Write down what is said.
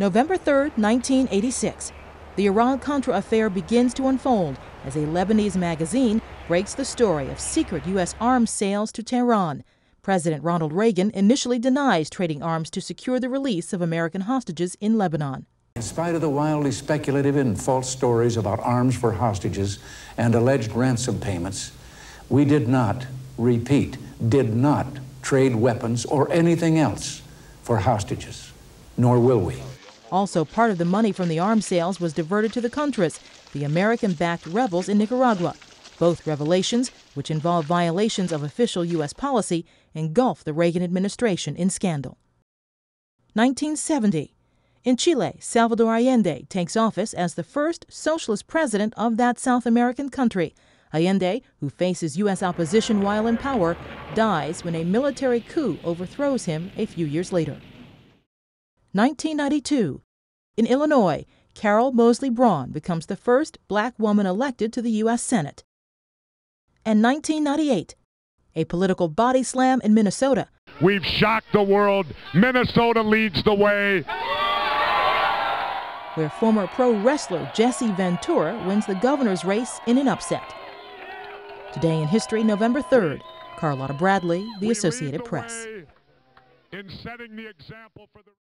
November 3, 1986. The Iran Contra affair begins to unfold as a Lebanese magazine breaks the story of secret U.S. arms sales to Tehran. President Ronald Reagan initially denies trading arms to secure the release of American hostages in Lebanon. In spite of the wildly speculative and false stories about arms for hostages and alleged ransom payments, we did not, repeat, did not trade weapons or anything else for hostages, nor will we. Also, part of the money from the arms sales was diverted to the Contras, the American backed rebels in Nicaragua. Both revelations, which involve violations of official U.S. policy, engulf the Reagan administration in scandal. 1970. In Chile, Salvador Allende takes office as the first socialist president of that South American country. Allende, who faces U.S. opposition while in power, dies when a military coup overthrows him a few years later. 1992. In Illinois, Carol Moseley Braun becomes the first black woman elected to the U.S. Senate. And 1998. A political body slam in Minnesota. We've shocked the world. Minnesota leads the way. Where former pro wrestler Jesse Ventura wins the governor's race in an upset. Today in history, November 3rd. Carlotta Bradley, The Associated Press.